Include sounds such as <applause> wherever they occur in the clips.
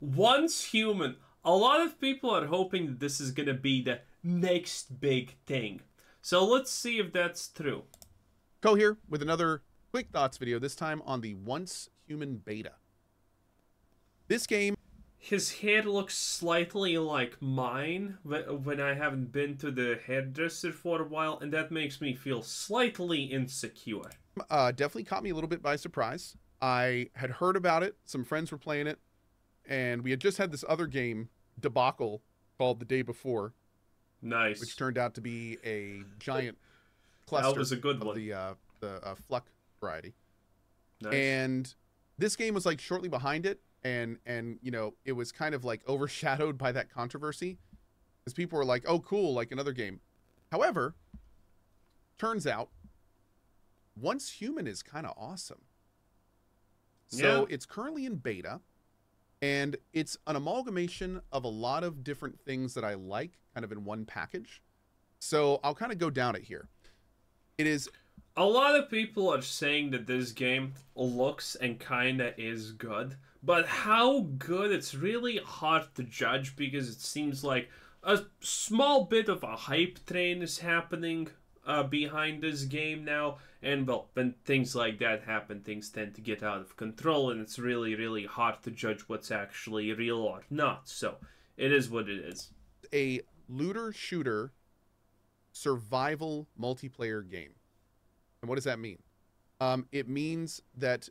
once human, a lot of people are hoping that this is gonna be the next big thing. So let's see if that's true. Cohh here with another quick thoughts video, this time on the Once Human beta. This game his hair looks slightly like mine when I haven't been to the hairdresser for a while, and that makes me feel slightly insecure. Uh, definitely caught me a little bit by surprise. I had heard about it, some friends were playing it, and we had just had this other game debacle called The Day Before. Nice. Which turned out to be a giant cluster that was a good of one. the, uh, the uh, Fluck variety. Nice. And this game was like shortly behind it, and and you know it was kind of like <laughs> overshadowed by that controversy because people were like oh cool like another game however turns out once human is kind of awesome so yeah. it's currently in beta and it's an amalgamation of a lot of different things that i like kind of in one package. So i'll kind of go down it here. It is a lot of people are saying that this game looks and kind of is good but how good it's really hard to judge because it seems like a small bit of a hype train is happening uh, behind this game now. And well when things like that happen things tend to get out of control and it's really really hard to judge what's actually real or not. So it is what it is. A looter shooter survival multiplayer game. And what does that mean? Um, it means that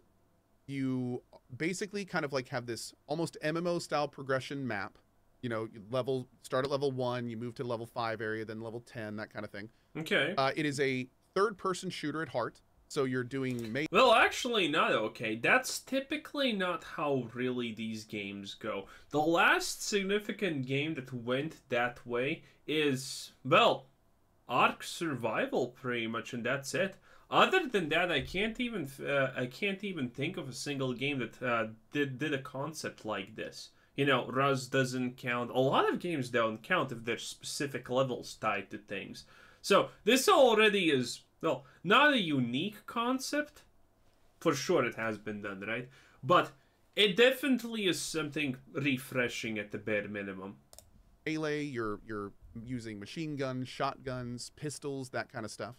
you basically kind of like have this almost MMO style progression map. You know, level start at level one, you move to level five area, then level ten, that kind of thing. Okay. Uh, it is a third-person shooter at heart, so you're doing. Ma- well, actually, not okay. That's typically not how really these games go. The last significant game that went that way is well, Ark Survival, pretty much, and that's it. Other than that, I can't even uh, I can't even think of a single game that uh, did did a concept like this. You know, Rust doesn't count. A lot of games don't count if there's specific levels tied to things. So this already is well not a unique concept. For sure, it has been done right, but it definitely is something refreshing at the bare minimum. Melee, you're you're using machine guns, shotguns, pistols, that kind of stuff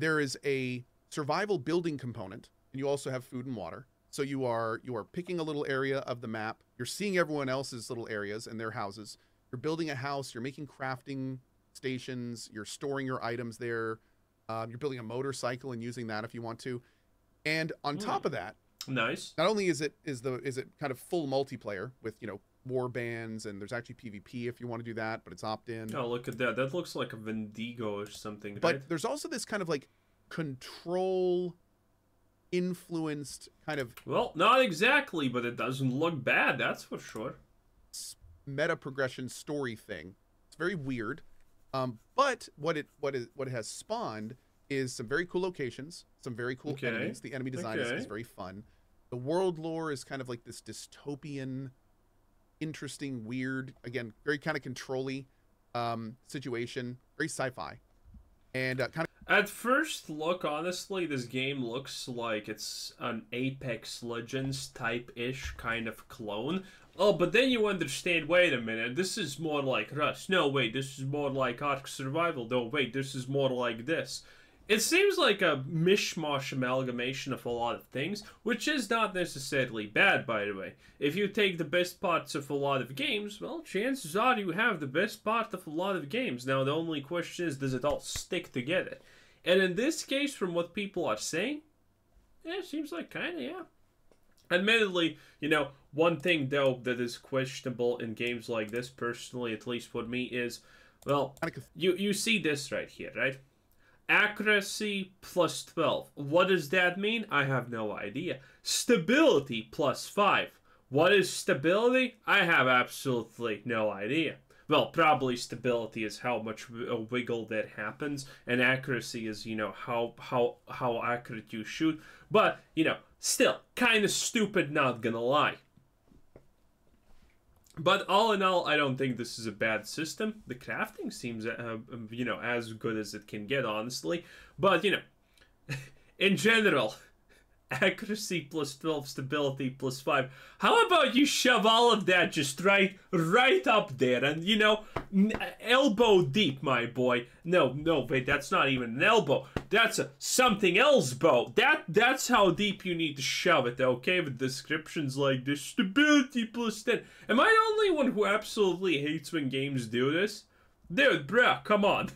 there is a survival building component, and you also have food and water. So you are you are picking a little area of the map. You're seeing everyone else's little areas and their houses. You're building a house. You're making crafting stations. You're storing your items there. Um, you're building a motorcycle and using that if you want to. And on mm. top of that, nice. Not only is it is the is it kind of full multiplayer with you know war bands and there's actually PvP if you want to do that, but it's opt in. Oh, look at that. That looks like a Wendigo or something. But right? there's also this kind of like control influenced kind of Well, not exactly, but it doesn't look bad, that's for sure. Meta progression story thing. It's very weird. Um, but what it what it what it has spawned is some very cool locations, some very cool okay. enemies. The enemy design okay. is, is very fun. The world lore is kind of like this dystopian interesting, weird, again, very kind of controlly um, situation, very sci-fi, and uh, kind of. At first look, honestly, this game looks like it's an Apex Legends type-ish kind of clone. Oh, but then you understand, wait a minute, this is more like Rust. No, wait, this is more like Ark Survival. No, wait, this is more like this. It seems like a mishmash amalgamation of a lot of things, which is not necessarily bad, by the way. If you take the best parts of a lot of games, well, chances are you have the best part of a lot of games. Now, the only question is, does it all stick together? And in this case, from what people are saying, yeah, it seems like kinda, yeah. Admittedly, you know, one thing, though, that is questionable in games like this, personally, at least for me, is, well, you, you see this right here, right? Accuracy plus 12. What does that mean? I have no idea. Stability plus 5. What is stability? I have absolutely no idea. Well, probably stability is how much wiggle that happens, and accuracy is, you know, how how how accurate you shoot. But, you know, still kind of stupid, not gonna lie. But all in all, I don't think this is a bad system. The crafting seems, uh, um, you know, as good as it can get, honestly. But, you know, <laughs> in general, accuracy plus 12, stability plus 5. How about you shove all of that just right right up there and you know elbow deep my boy. No, no, wait, that's not even an elbow. That's a something else bow. That that's how deep you need to shove it, okay? With descriptions like this stability plus 10. Am I the only one who absolutely hates when games do this? Dude, bruh, come on.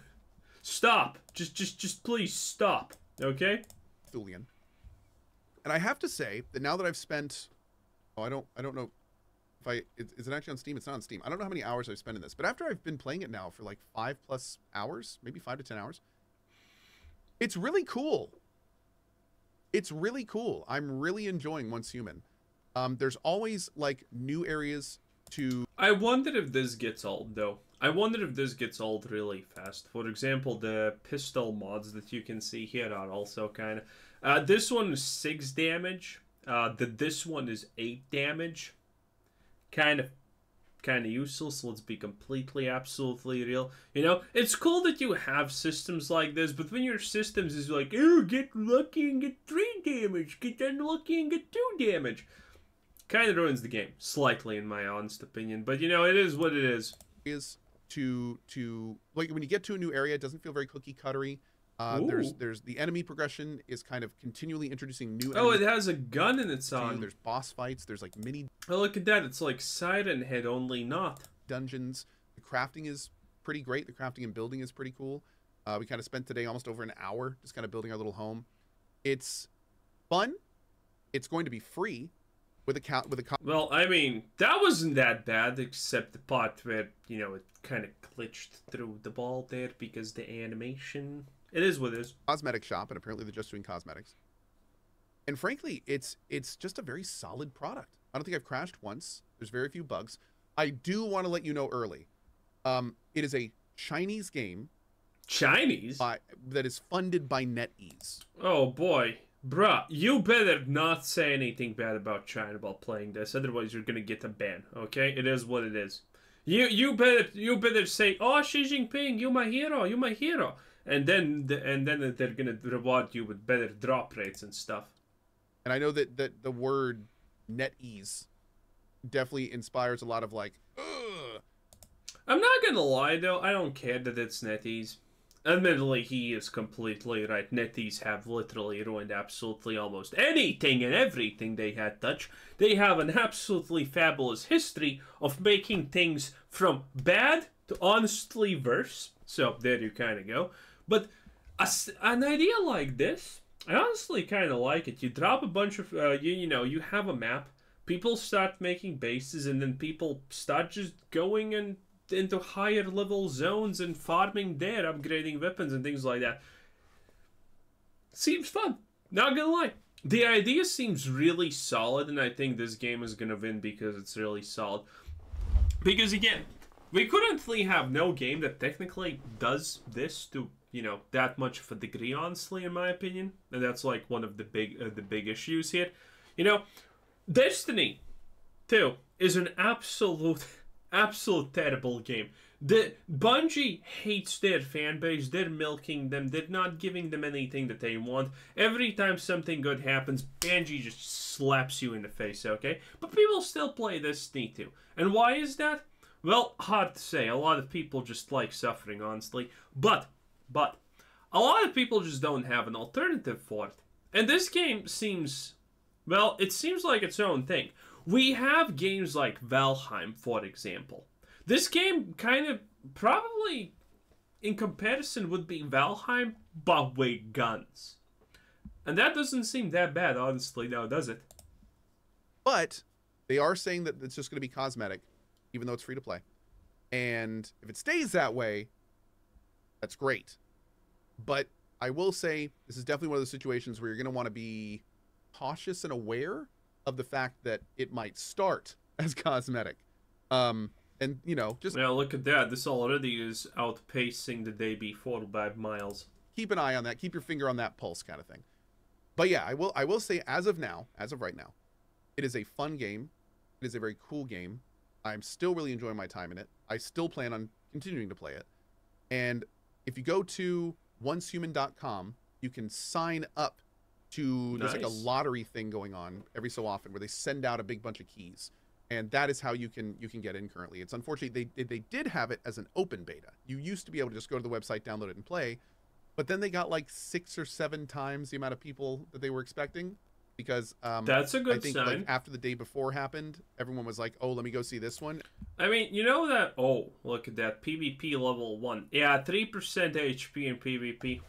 Stop. Just just just please stop. Okay? Thulian. And I have to say that now that I've spent, oh, I don't, I don't know if I, is, is it actually on Steam? It's not on Steam. I don't know how many hours I've spent in this, but after I've been playing it now for like five plus hours, maybe five to ten hours, it's really cool. It's really cool. I'm really enjoying Once Human. Um, there's always like new areas to. I wonder if this gets old though. I wonder if this gets old really fast. For example, the pistol mods that you can see here are also kind of uh, this one is 6 damage. Uh, the, this one is 8 damage. Kind of kind of useless. Let's be completely, absolutely real. You know, it's cool that you have systems like this, but when your systems is like, oh, get lucky and get 3 damage, get unlucky and get 2 damage, kind of ruins the game. Slightly, in my honest opinion. But, you know, it is what it is. Is to, to like, when you get to a new area, it doesn't feel very cookie cuttery. Uh, there's there's the enemy progression is kind of continually introducing new. Oh, it has a gun in its on. There's boss fights. There's like mini. Oh, look at that! It's like Siren Head, only not dungeons. The crafting is pretty great. The crafting and building is pretty cool. Uh, we kind of spent today almost over an hour just kind of building our little home. It's fun. It's going to be free with a count with a. well, I mean that wasn't that bad, except the part where you know it kind of glitched through the ball there because the animation it is what it is. Cosmetic shop, and apparently they're just doing cosmetics. And frankly, it's it's just a very solid product. I don't think I've crashed once. There's very few bugs. I do want to let you know early. Um, it is a Chinese game. Chinese? By, that is funded by NetEase. Oh boy. Bruh, you better not say anything bad about China while playing this, otherwise you're gonna get a ban, okay? It is what it is. You you better you better say, Oh Xi Jinping, you my hero, you my hero and then the, and then they're gonna reward you with better drop rates and stuff. And I know that that the word NetEase definitely inspires a lot of like. Ugh. I'm not gonna lie though, I don't care that it's NetEase. Admittedly, he is completely right. NetEase have literally ruined absolutely almost anything and everything they had touched. They have an absolutely fabulous history of making things from bad to honestly worse. So there you kind of go. But a, an idea like this, I honestly kind of like it. You drop a bunch of, uh, you, you know, you have a map. People start making bases, and then people start just going and into higher level zones and farming there, upgrading weapons and things like that. Seems fun. Not gonna lie. The idea seems really solid, and I think this game is gonna win because it's really solid. Because again, we currently have no game that technically does this to you know that much of a degree honestly in my opinion and that's like one of the big uh, the big issues here you know destiny 2 is an absolute absolute terrible game. The bungie hates their fan base they're milking them they're not giving them anything that they want. Every time something good happens bungie just slaps you in the face okay? But people still play destiny 2 and why is that? Well hard to say. A lot of people just like suffering honestly. But but a lot of people just don't have an alternative for it. And this game seems, well, it seems like its own thing. We have games like Valheim, for example. This game kind of probably, in comparison, would be Valheim, but with guns. And that doesn't seem that bad, honestly, now, does it? But they are saying that it's just going to be cosmetic, even though it's free to play. And if it stays that way, that's great. But I will say this is definitely one of those situations where you're going to want to be cautious and aware of the fact that it might start <laughs> as cosmetic. Um, and you know, just now look at that. This already is outpacing the day before by miles. Keep an eye on that. Keep your finger on that pulse, kind of thing. But yeah, I will. I will say, as of now, as of right now, it is a fun game. It is a very cool game. I'm still really enjoying my time in it. I still plan on continuing to play it. And if you go to oncehuman.com, you can sign up to there's like a lottery thing going on every so often where they send out a big bunch of keys and that is how you can you can get in currently it's unfortunately they they- they did have it as an open beta you used to be able to just go to the website download it and play but then they got like six or seven times the amount of people that they were expecting because um That's a good I think sign. like after the day before happened everyone was like oh let me go see this one I mean, you know that. Oh, look at that PvP level one. Yeah, three percent HP in PvP.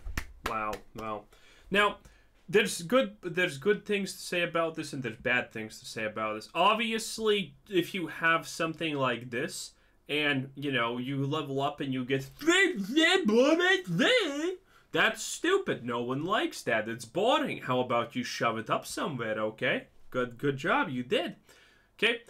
Wow, wow. Now, there's good. There's good things to say about this, and there's bad things to say about this. Obviously, if you have something like this, and you know you level up and you get that's stupid. No one likes that. It's boring. How about you shove it up somewhere? Okay, good, good job. You did. Okay,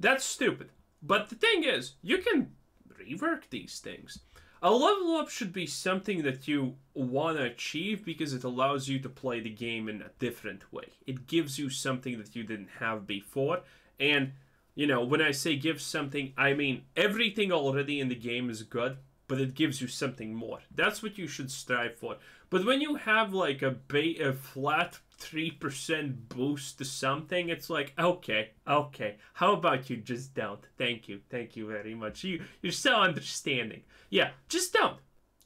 that's stupid. But the thing is, you can rework these things. A level up should be something that you want to achieve because it allows you to play the game in a different way. It gives you something that you didn't have before. And, you know, when I say give something, I mean everything already in the game is good, but it gives you something more. That's what you should strive for. But when you have like a, ba- a flat 3% boost to something, it's like, okay, okay, how about you just don't? Thank you, thank you very much. You, you're so understanding. Yeah, just don't.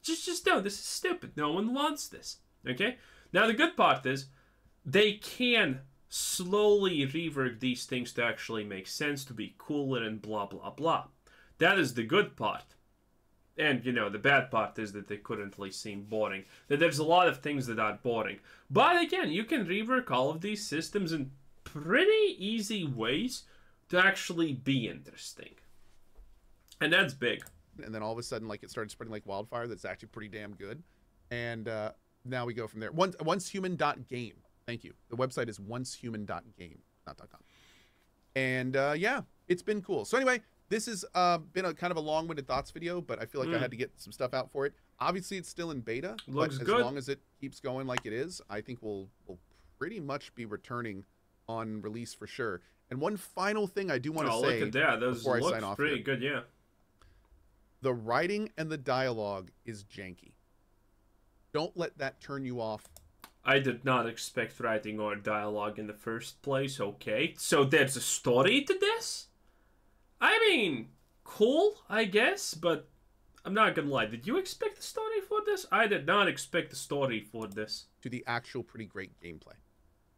Just, just don't. This is stupid. No one wants this. Okay? Now, the good part is they can slowly rework these things to actually make sense, to be cooler, and blah, blah, blah. That is the good part. And, you know, the bad part is that they currently seem boring. That there's a lot of things that are boring. But again, you can rework all of these systems in pretty easy ways to actually be interesting. And that's big. and then all of a sudden like it started spreading like wildfire that's actually pretty damn good and uh now we go from there once oncehuman.game thank you the website is oncehuman.game not dot .com and uh yeah it's been cool so anyway this has uh, been a kind of a long-winded thoughts video but i feel like i Mm. had to get some stuff out for it obviously it's still in beta Looks but as good. long as it keeps going like it is i think we'll we'll pretty much be returning on release for sure and one final thing i do want to oh, say look at that. Those before I looks sign off pretty here. good, yeah. the writing and the dialogue is janky. Don't let that turn you off. I did not expect writing or dialogue in the first place. Okay, so there's a story to this. I mean, cool, I guess, but I'm not gonna lie. Did you expect a story for this? I did not expect a story for this. to the actual pretty great gameplay.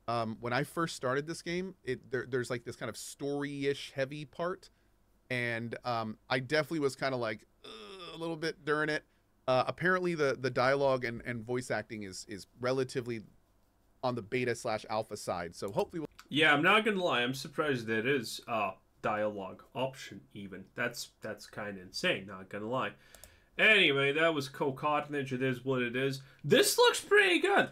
Um, when I first started this game, it there, there's like this kind of story-ish heavy part, and um, I definitely was kind of like a little bit during it. Uh, apparently, the the dialogue and, and voice acting is is relatively on the beta slash alpha side. So hopefully, we'll, Yeah, I'm not gonna lie. I'm surprised there is a dialogue option. Even that's that's kind of insane. Not gonna lie. Anyway, that was Cohh Carnage. It is what it is. This looks pretty good.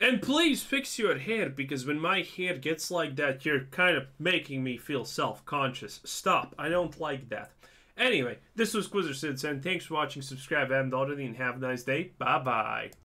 And please fix your hair because when my hair gets like that, you're kind of making me feel self-conscious. Stop. I don't like that. Anyway, this was Qwazar Sids, and thanks for watching. Subscribe if you already, and have a nice day. Bye bye.